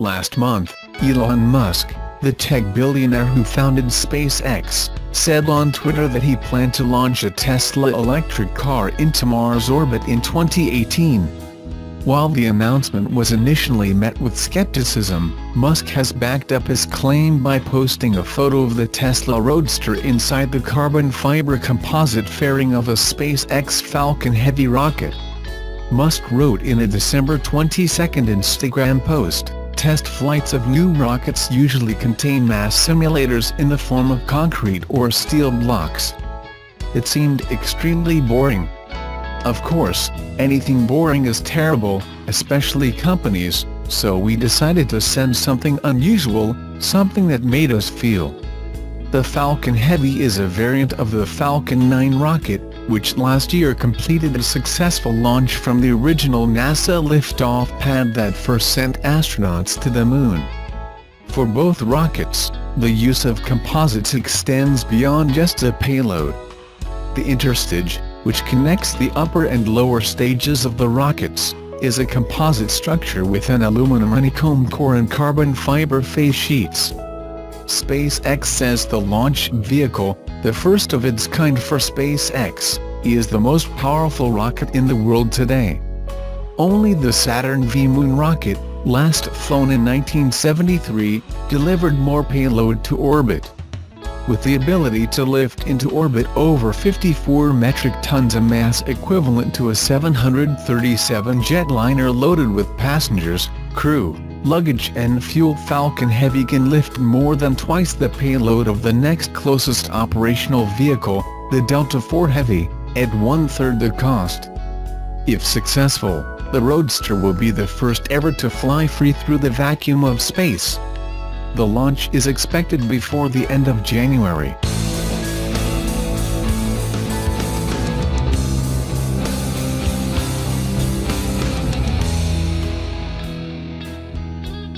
Last month, Elon Musk, the tech billionaire who founded SpaceX, said on Twitter that he planned to launch a Tesla electric car into Mars orbit in 2018. While the announcement was initially met with skepticism, Musk has backed up his claim by posting a photo of the Tesla Roadster inside the carbon fiber composite fairing of a SpaceX Falcon Heavy rocket. Musk wrote in a December 22 Instagram post, Test flights of new rockets usually contain mass simulators in the form of concrete or steel blocks. It seemed extremely boring. Of course, anything boring is terrible, especially companies, so we decided to send something unusual, something that made us feel. The Falcon Heavy is a variant of the Falcon 9 rocket, which last year completed a successful launch from the original NASA liftoff pad that first sent astronauts to the Moon. For both rockets, the use of composites extends beyond just a payload. The interstage, which connects the upper and lower stages of the rockets, is a composite structure with an aluminum honeycomb core and carbon fiber face sheets. SpaceX says the launch vehicle, the first of its kind for SpaceX, is the most powerful rocket in the world today. Only the Saturn V moon rocket, last flown in 1973, delivered more payload to orbit. With the ability to lift into orbit over 54 metric tons of mass equivalent to a 737 jetliner loaded with passengers, crew, luggage and fuel Falcon Heavy can lift more than twice the payload of the next closest operational vehicle, the Delta IV Heavy, at one-third the cost. If successful, the Roadster will be the first ever to fly free through the vacuum of space. The launch is expected before the end of January.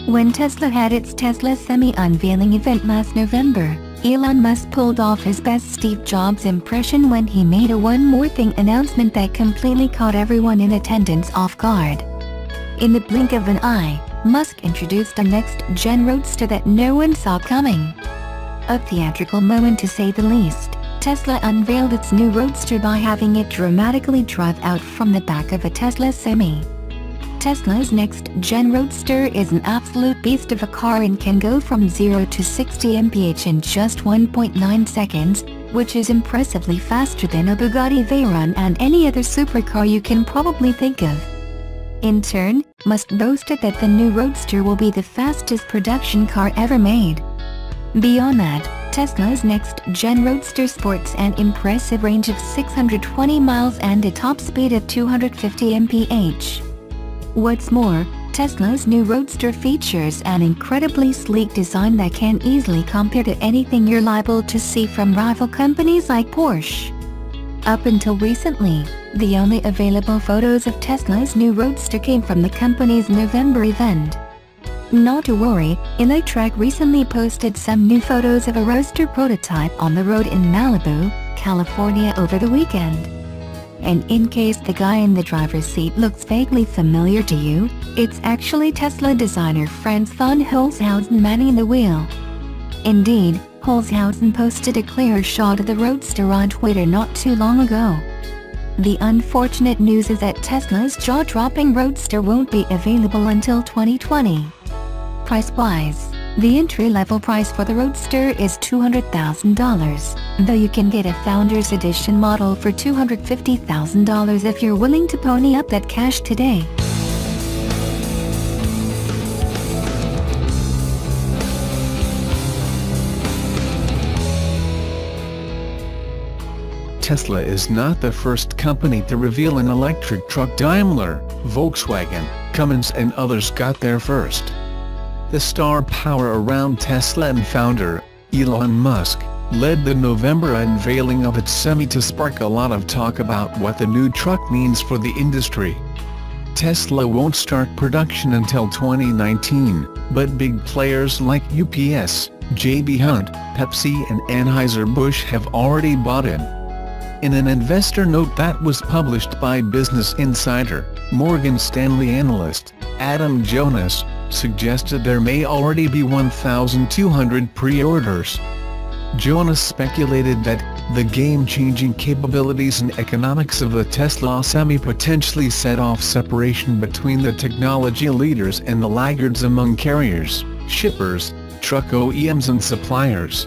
When Tesla had its Tesla Semi unveiling event last November, Elon Musk pulled off his best Steve Jobs impression when he made a one more thing announcement that completely caught everyone in attendance off guard. In the blink of an eye, Musk introduced a next-gen roadster that no one saw coming. A theatrical moment to say the least, Tesla unveiled its new roadster by having it dramatically drive out from the back of a Tesla Semi. Tesla's next-gen Roadster is an absolute beast of a car and can go from 0 to 60 mph in just 1.9 seconds, which is impressively faster than a Bugatti Veyron and any other supercar you can probably think of. In turn, Musk boasted that the new Roadster will be the fastest production car ever made. Beyond that, Tesla's next-gen Roadster sports an impressive range of 620 miles and a top speed of 250 mph. What's more, Tesla's new Roadster features an incredibly sleek design that can easily compare to anything you're liable to see from rival companies like Porsche. Up until recently, the only available photos of Tesla's new Roadster came from the company's November event. Not to worry, Electrek recently posted some new photos of a Roadster prototype on the road in Malibu, California over the weekend and in case the guy in the driver's seat looks vaguely familiar to you, it's actually Tesla designer Franz von Holzhausen manning the wheel. Indeed, Holzhausen posted a clear shot of the Roadster on Twitter not too long ago. The unfortunate news is that Tesla's jaw-dropping Roadster won't be available until 2020. Price-wise, the entry-level price for the Roadster is $200,000, though you can get a Founders Edition model for $250,000 if you're willing to pony up that cash today. Tesla is not the first company to reveal an electric truck Daimler, Volkswagen, Cummins and others got there first. The star power around Tesla and founder, Elon Musk, led the November unveiling of its Semi to spark a lot of talk about what the new truck means for the industry. Tesla won't start production until 2019, but big players like UPS, JB Hunt, Pepsi and Anheuser-Busch have already bought in. In an investor note that was published by Business Insider, Morgan Stanley analyst, Adam Jonas, suggested there may already be 1,200 pre-orders. Jonas speculated that the game-changing capabilities and economics of the Tesla Semi potentially set off separation between the technology leaders and the laggards among carriers, shippers, truck OEMs and suppliers.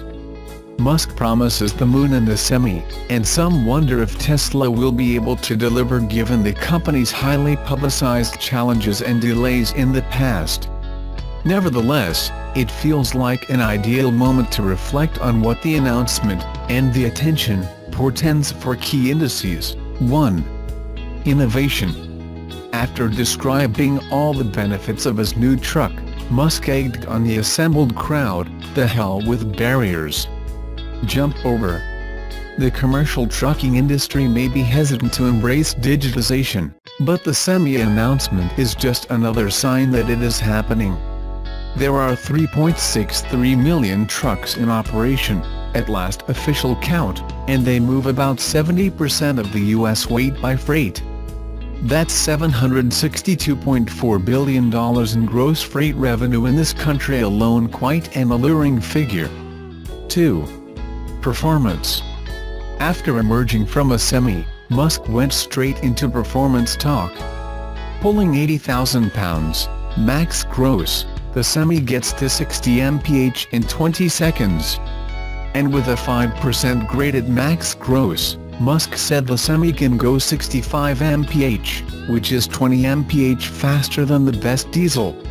Musk promises the moon and the Semi, and some wonder if Tesla will be able to deliver given the company's highly publicized challenges and delays in the past. Nevertheless, it feels like an ideal moment to reflect on what the announcement, and the attention, portends for key indices. 1. Innovation. After describing all the benefits of his new truck, Musk egged on the assembled crowd, the hell with barriers jump over. The commercial trucking industry may be hesitant to embrace digitization, but the Semi announcement is just another sign that it is happening. There are 3.63 million trucks in operation, at last official count, and they move about 70% of the U.S. weight by freight. That's $762.4 billion in gross freight revenue in this country alone quite an alluring figure. 2. Performance After emerging from a semi, Musk went straight into performance talk. Pulling 80,000 pounds, max gross, the semi gets to 60 mph in 20 seconds. And with a 5% graded max gross, Musk said the semi can go 65 mph, which is 20 mph faster than the best diesel.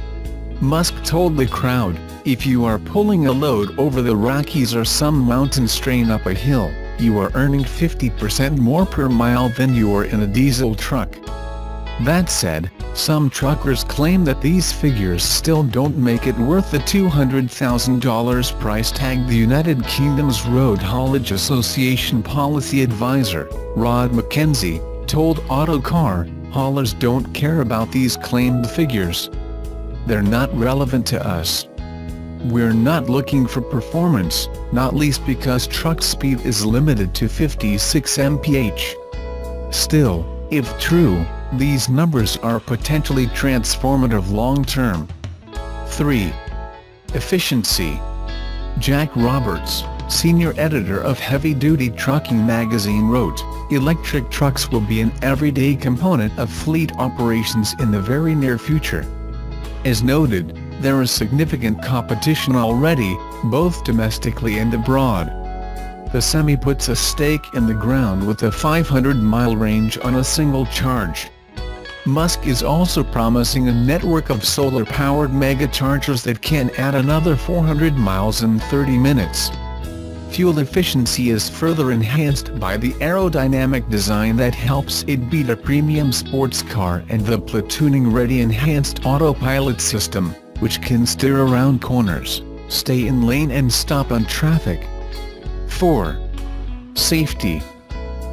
Musk told the crowd, if you are pulling a load over the Rockies or some mountain strain up a hill, you are earning 50% more per mile than you are in a diesel truck. That said, some truckers claim that these figures still don't make it worth the $200,000 price tag the United Kingdom's Road Haulage Association policy advisor, Rod McKenzie, told Autocar, haulers don't care about these claimed figures. They're not relevant to us. We're not looking for performance, not least because truck speed is limited to 56 mph. Still, if true, these numbers are potentially transformative long-term. 3. Efficiency Jack Roberts, senior editor of Heavy Duty Trucking magazine wrote, Electric trucks will be an everyday component of fleet operations in the very near future. As noted, there is significant competition already, both domestically and abroad. The Semi puts a stake in the ground with a 500-mile range on a single charge. Musk is also promising a network of solar-powered megachargers that can add another 400 miles in 30 minutes. Fuel efficiency is further enhanced by the aerodynamic design that helps it beat a premium sports car and the platooning-ready enhanced autopilot system which can steer around corners, stay in lane and stop on traffic. 4. Safety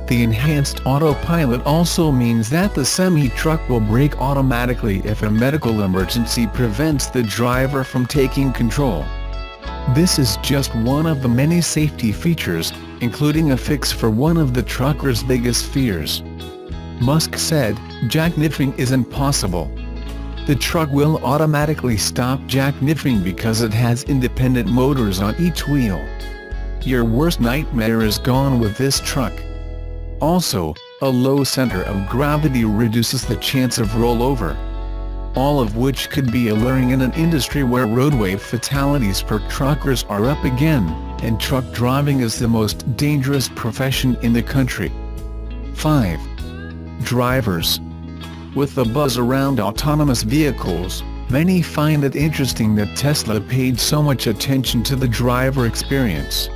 The enhanced autopilot also means that the semi-truck will brake automatically if a medical emergency prevents the driver from taking control. This is just one of the many safety features, including a fix for one of the trucker's biggest fears. Musk said, jackknifing isn't possible. The truck will automatically stop jackknifing because it has independent motors on each wheel. Your worst nightmare is gone with this truck. Also, a low center of gravity reduces the chance of rollover. All of which could be alluring in an industry where roadway fatalities per truckers are up again, and truck driving is the most dangerous profession in the country. 5. Drivers with the buzz around autonomous vehicles, many find it interesting that Tesla paid so much attention to the driver experience.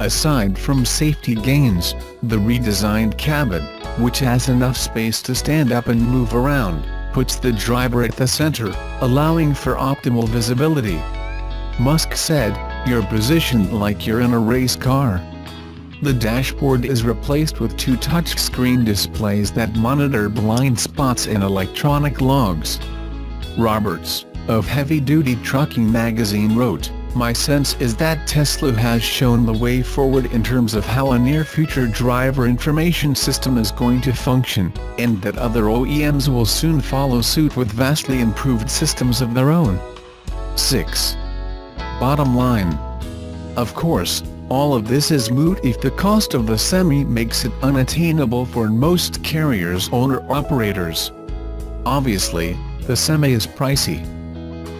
Aside from safety gains, the redesigned cabin, which has enough space to stand up and move around, puts the driver at the center, allowing for optimal visibility. Musk said, you're positioned like you're in a race car. The dashboard is replaced with two touchscreen displays that monitor blind spots and electronic logs. Roberts, of Heavy Duty Trucking magazine wrote, My sense is that Tesla has shown the way forward in terms of how a near-future driver information system is going to function, and that other OEMs will soon follow suit with vastly improved systems of their own. 6. Bottom line. Of course, all of this is moot if the cost of the Semi makes it unattainable for most carriers owner-operators. Obviously, the Semi is pricey.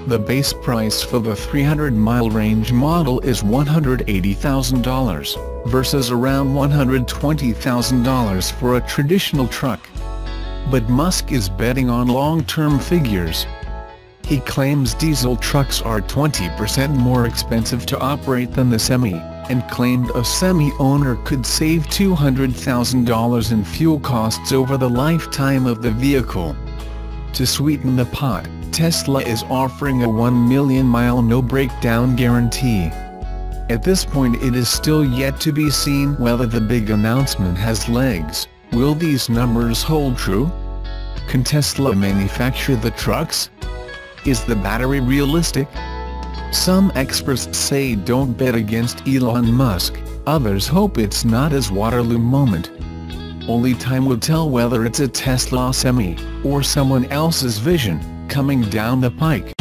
The base price for the 300-mile range model is $180,000, versus around $120,000 for a traditional truck. But Musk is betting on long-term figures. He claims diesel trucks are 20% more expensive to operate than the Semi, and claimed a Semi owner could save $200,000 in fuel costs over the lifetime of the vehicle. To sweeten the pot, Tesla is offering a 1 million mile no breakdown guarantee. At this point it is still yet to be seen whether the big announcement has legs. Will these numbers hold true? Can Tesla manufacture the trucks? Is the battery realistic? Some experts say don't bet against Elon Musk, others hope it's not his Waterloo moment. Only time will tell whether it's a Tesla Semi, or someone else's vision coming down the pike.